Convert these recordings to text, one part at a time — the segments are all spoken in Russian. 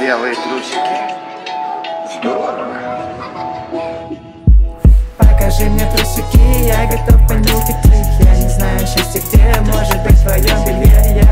белые трусики. Здорово. Покажи мне трусики, я готов понюхать их Я не знаю счастье где, может быть в твоем белье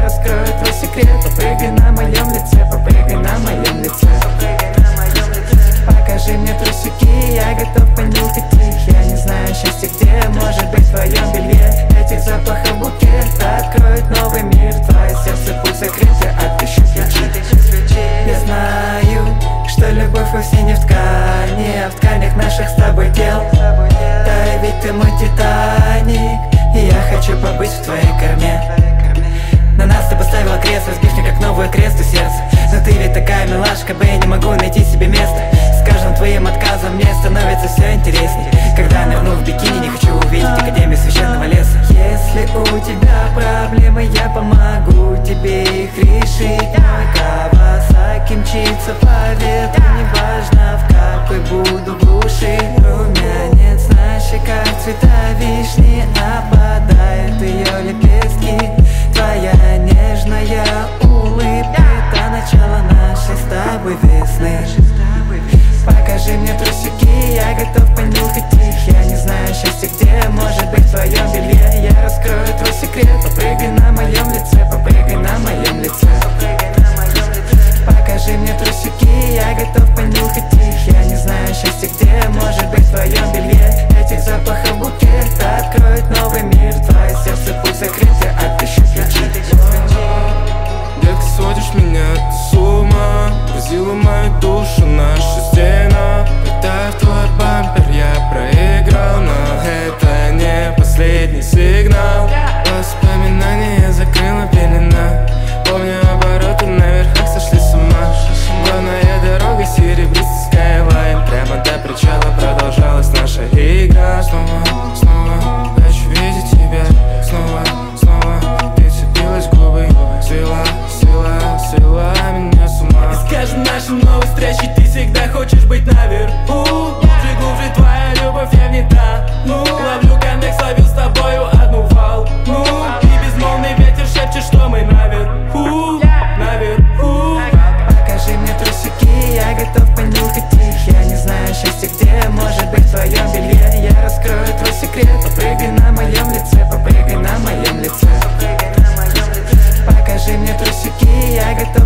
как новую кресту сердце Но ты ведь такая милашка, бы я не могу найти себе место. С каждым твоим отказом мне становится все интересней Когда нырну в бикини, не хочу увидеть Академию священного леса. Если у тебя проблемы, я помогу тебе их решить. Мой Кавасаки мчится по ветру, неважно в какой буду глуши. Румянец на щеках, цвета вишни Нападают начало нашей с тобой весны силу мою душу наша стена Это твой бампер, я проиграл Но это не последний сигнал. Воспоминания закрыла пелена. Помню обороты на верхах сошли с ума. Главная дорога серебристый скайлайн. Прямо до причала продолжалась наша игра. Снова у Глубже, твоя любовь, я не тону. Ловлю коннект, словил с тобою одну волну. И безмолвный ветер шепчет, что мы наверху Наверху. Покажи мне трусики, я готов понюхать их Я не знаю счастье где, может быть в твоем белье. Я раскрою твой секрет, попрыгай на моем лице Попрыгай на моем лице. Покажи мне трусики, я готов